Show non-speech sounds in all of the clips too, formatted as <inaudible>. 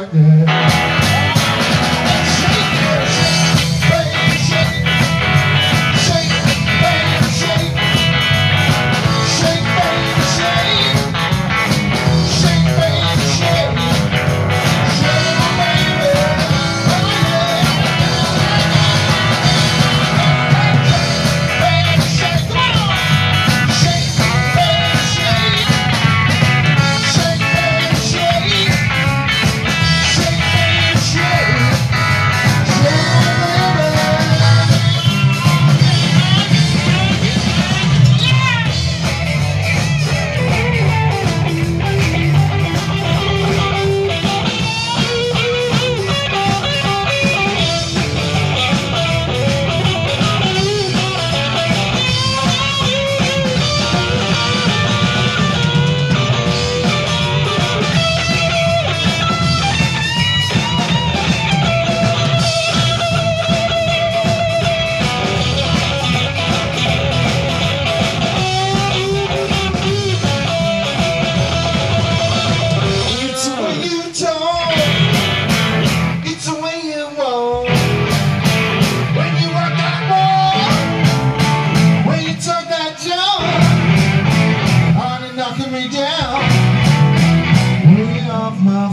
that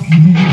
Mm-hmm. <laughs>